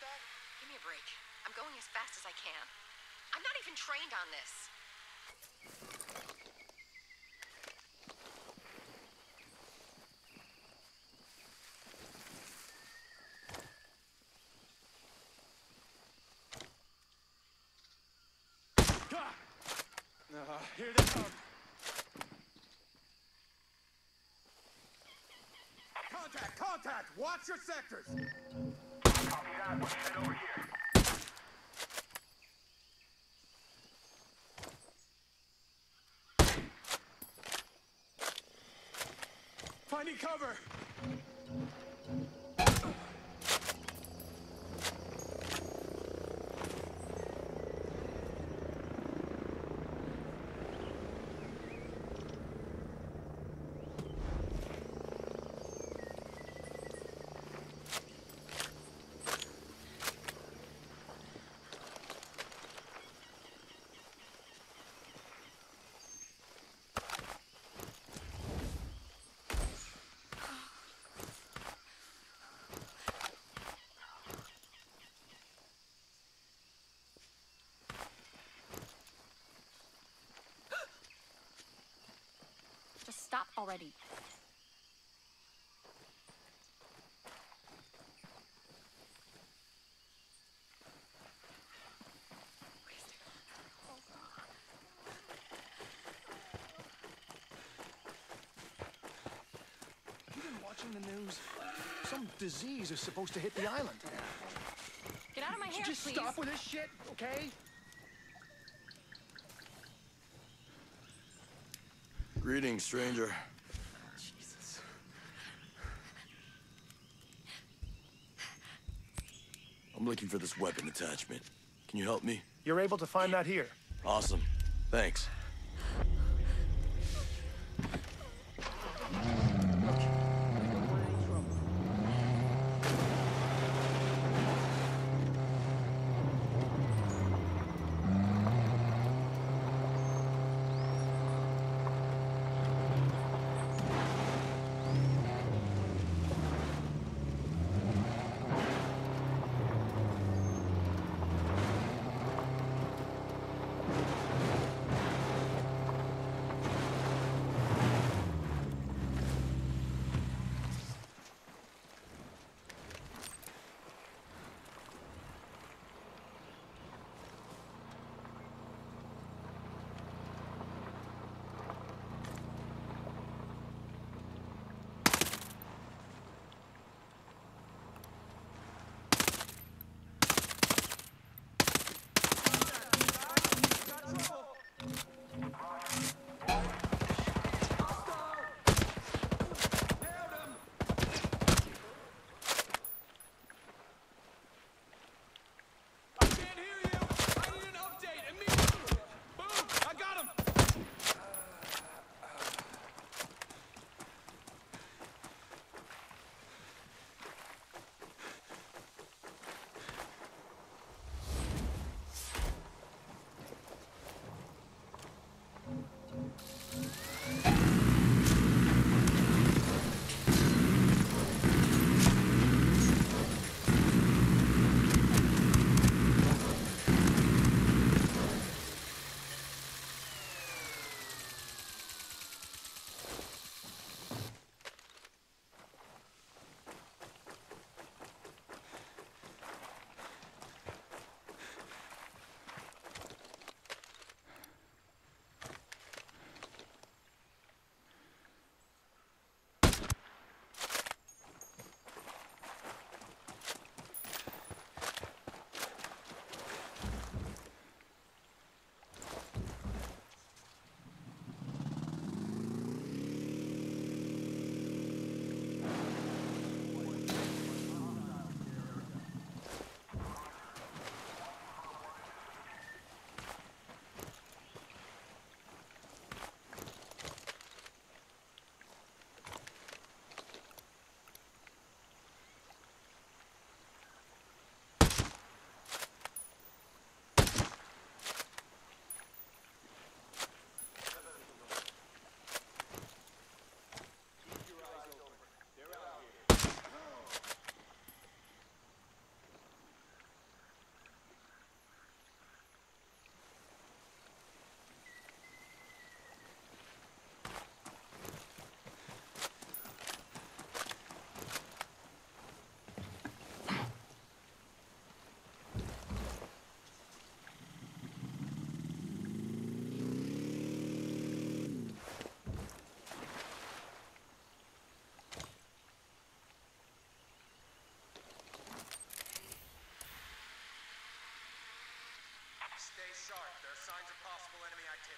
that? Give me a break. I'm going as fast as I can. I'm not even trained on this. Uh, here they come. Contact! Contact! Watch your sectors! Head over here. Finding cover! Just stop already. You been watching the news? Some disease is supposed to hit the island. Get out of my hair, Just please. stop with this shit, okay? Greetings, stranger. I'm looking for this weapon attachment. Can you help me? You're able to find that here. Awesome. Thanks. Stay sharp. There are signs of possible enemy activity.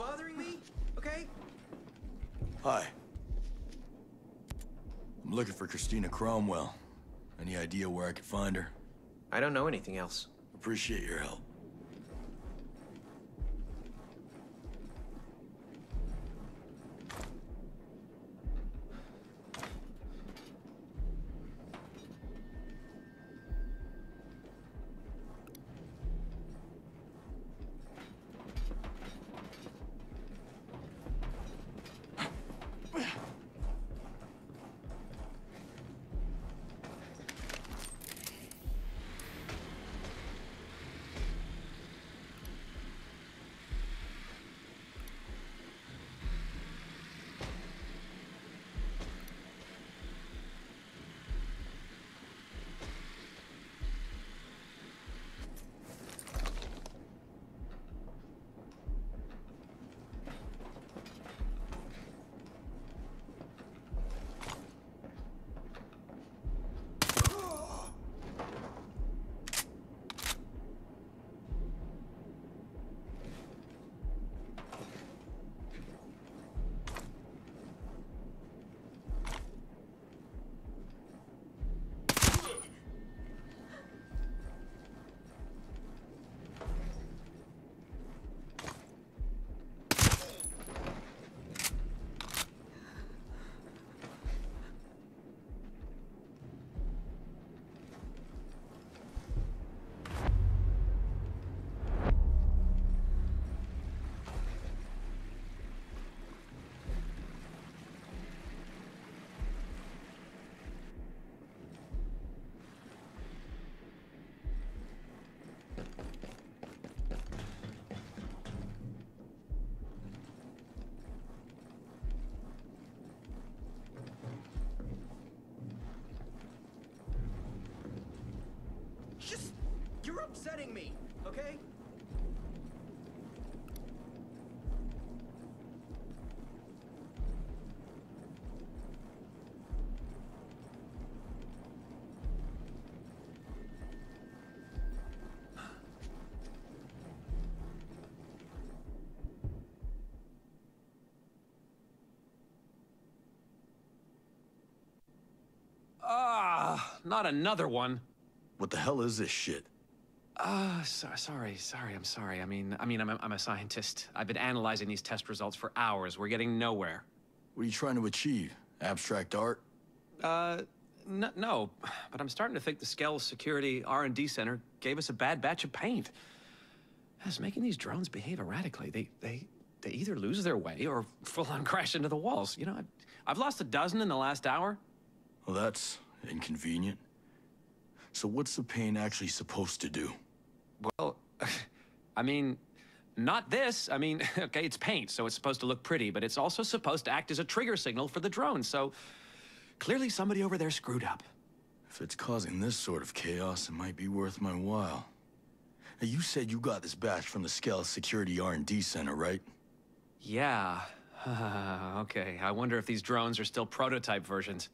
Bothering me, okay? Hi. I'm looking for Christina Cromwell. Any idea where I could find her? I don't know anything else. Appreciate your help. me, okay? Ah, not another one. What the hell is this shit? Uh, so, sorry, sorry, I'm sorry. I mean, I mean, I'm a, I'm a scientist. I've been analyzing these test results for hours. We're getting nowhere. What are you trying to achieve? Abstract art? Uh, n- no, but I'm starting to think the Skell Security R&D Center gave us a bad batch of paint. It's making these drones behave erratically. They, they, they either lose their way or full-on crash into the walls. You know, I've, I've lost a dozen in the last hour. Well, that's inconvenient. So what's the paint actually supposed to do? Well, I mean, not this. I mean, okay, it's paint, so it's supposed to look pretty, but it's also supposed to act as a trigger signal for the drone, so clearly somebody over there screwed up. If it's causing this sort of chaos, it might be worth my while. Now, you said you got this batch from the Skell Security R&D Center, right? Yeah. okay, I wonder if these drones are still prototype versions.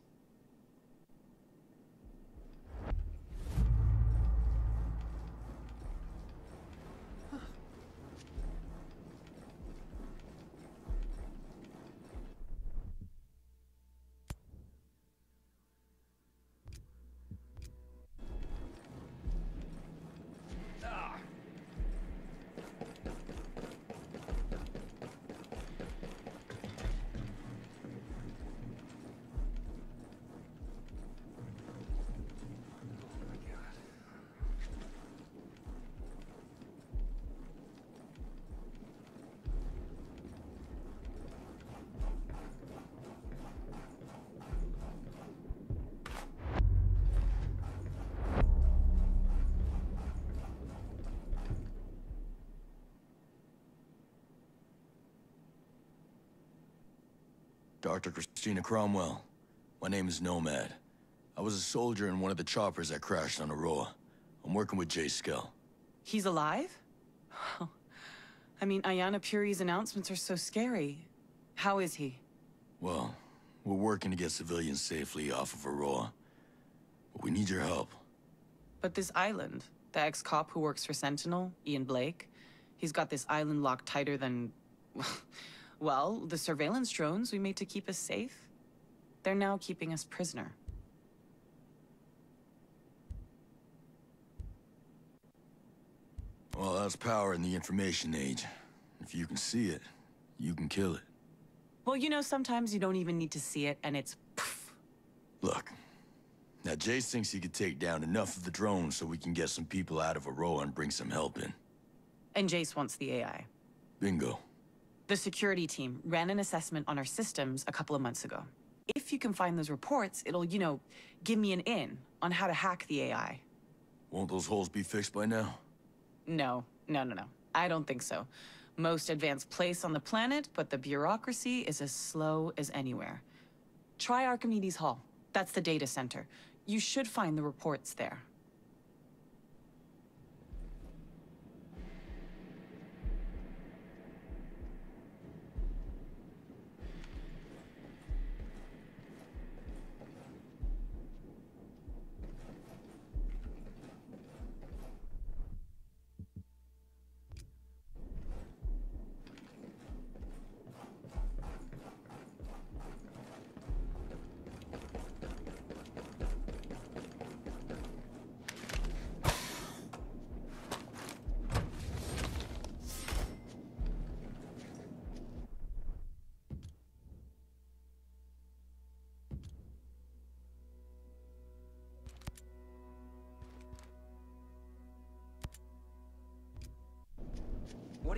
Dr. Christina Cromwell. My name is Nomad. I was a soldier in one of the choppers that crashed on Auroa. I'm working with Jace Skell. He's alive? Oh. I mean, Ayana Puri's announcements are so scary. How is he? Well, we're working to get civilians safely off of Auroa. But we need your help. But this island, the ex-cop who works for Sentinel, Ian Blake, he's got this island locked tighter than... well, the surveillance drones we made to keep us safe. They're now keeping us prisoner. Well, that's power in the information age. If you can see it, you can kill it. Well, you know, sometimes you don't even need to see it, and it's poof. Look, now Jace thinks he could take down enough of the drones so we can get some people out of Auroa and bring some help in. And Jace wants the AI. Bingo. The security team ran an assessment on our systems a couple of months ago. If you can find those reports, it'll, you know, give me an in on how to hack the AI. Won't those holes be fixed by now? No, no, no, no. I don't think so. Most advanced place on the planet, but the bureaucracy is as slow as anywhere. Try Archimedes Hall. That's the data center. You should find the reports there.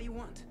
You want?